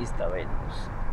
Ista Venus. Pues.